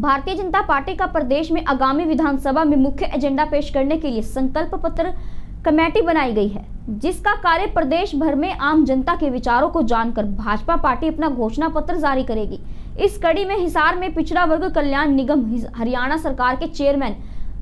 Bharatiya Janata party का प्रदेश में आगामी विधानसभा में मुख्य एजेंडा पेश करने के लिए संकल्प पत्र कमेटी बनाई गई है, जिसका कार्य प्रदेश भर में आम जनता के विचारों को जानकर भाजपा पार्टी अपना घोषणा पत्र जारी करेगी। इस कड़ी में हिसार में पिछड़ा वर्ग कल्याण निगम हरियाणा सरकार के चेयरमैन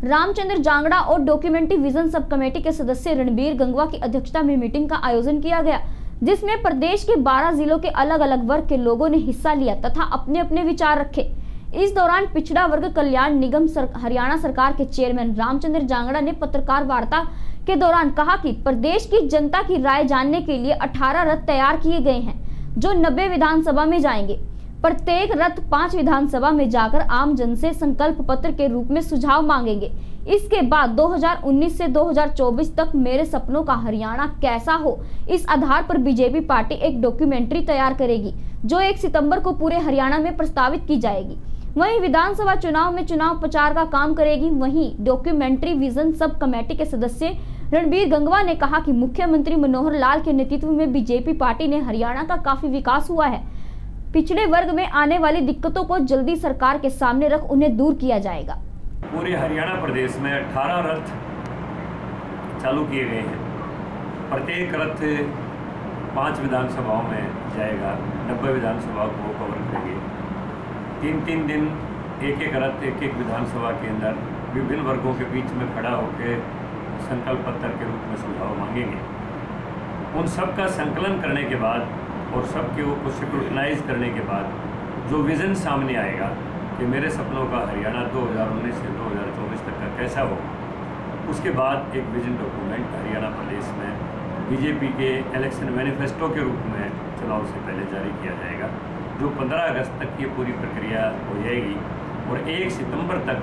रामचंद्र जांगड़ा और डॉक्यूमेंट्री विजन सब कमेटी के सदस्य रणबीर गंगवा की अध्यक्षता में मीटिंग का आयोजन किया गया, जिसमें प्रदेश के 12 जिलों के अलग अलग वर्ग के लोगों ने हिस्सा लिया तथा अपने अपने विचार रखे। इस दौरान पिछड़ा वर्ग कल्याण निगम सर, हरियाणा सरकार के चेयरमैन रामचंद्र जांगड़ा ने पत्रकार वार्ता के दौरान कहा कि प्रदेश की जनता की राय जानने के लिए 18 रथ तैयार किए गए हैं जो 90 विधानसभा में जाएँगे। प्रत्येक रथ पाँच विधानसभा में जाकर आम जन से संकल्प पत्र के रूप में सुझाव मांगेंगे। इसके बाद 2019 से 2024 तक मेरे सपनों का हरियाणा कैसा हो इस आधार पर बीजेपी पार्टी एक डॉक्यूमेंट्री तैयार करेगी जो 1 सितंबर को पूरे हरियाणा में प्रस्तावित की जाएगी। वहीं विधानसभा चुनाव में चुनाव प्रचार का काम करेगी, वहीं डॉक्यूमेंट्री विजन सब कमेटी के सदस्य। रणबीर गंगवा ने कहा कि मुख्यमंत्री मनोहर लाल के नेतृत्व में बीजेपी पार्टी ने हरियाणा का काफ़ी विकास हुआ है। पिछड़े वर्ग में आने वाली दिक्कतों को जल्दी सरकार के सामने रख, उन्हें दूर किया जाएगा। पूरे हरियाणा प्रदेश में 18 रथ चालू किए गए हैं। प्रत्येक रथ पाँच विधानसभाओं में जाएगा, नब्बे विधानसभाओं को कवर करेंगे। तीन तीन दिन एक एक रथ एक एक विधानसभा के अंदर विभिन्न वर्गों के बीच में खड़ा होकर संकल्प पत्र के रूप में सुझाव मांगेंगे। उन सब का संकलन करने के बाद और सबके को सिक्योरिटाइज करने के बाद जो विज़न सामने आएगा कि मेरे सपनों का हरियाणा 2019 से 2024 तक का कैसा हो, उसके बाद एक विजन डॉक्यूमेंट हरियाणा प्रदेश में बीजेपी के इलेक्शन मैनिफेस्टो के रूप में चुनाव से पहले जारी किया जाएगा। जो 15 अगस्त तक ये पूरी प्रक्रिया हो जाएगी और 1 सितंबर तक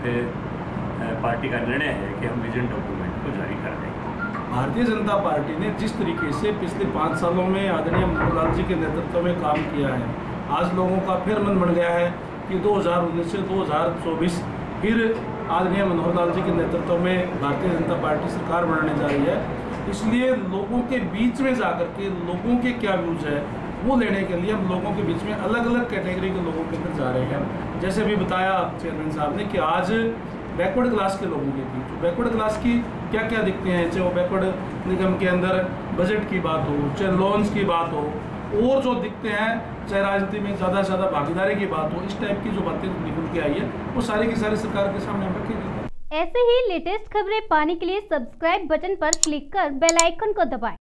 पार्टी का निर्णय है कि हम विजन डॉक्यूमेंट को जारी कर देंगे। भारतीय जनता पार्टी ने जिस तरीके से पिछले पाँच सालों में आदरणीय मनोहर जी के नेतृत्व में काम किया है, आज लोगों का फिर मन बन गया है कि 2019 से 2024 फिर आदरणीय मनोहर लाल जी के नेतृत्व में भारतीय जनता पार्टी सरकार बनाने जा रही है। इसलिए लोगों के बीच में जाकर के लोगों के क्या व्यूज़ है वो लेने के लिए हम लोगों के बीच में अलग अलग कैटेगरी के लोगों के अंदर जा रहे हैं। जैसे अभी बताया चेयरमैन साहब ने कि आज बैकवर्ड क्लास के लोगों के बीच बैकवर्ड क्लास की क्या क्या दिखते हैं? चाहे वो बैकवर्ड निगम के अंदर बजट की बात हो, चाहे लोन्स की बात हो, और जो दिखते हैं, चाहे राजनीति में ज़्यादा से ज़्यादा भागीदारी की बात हो, इस टाइप की जो बातें निकल के आई है, वो सारी की सारी सरकार के सामने हम रखेंगे। ऐसे ही लेटेस्ट खबरें पाने के लिए सब्सक्राइब बटन पर क्लिक कर बेल आइकन को दबाएँ।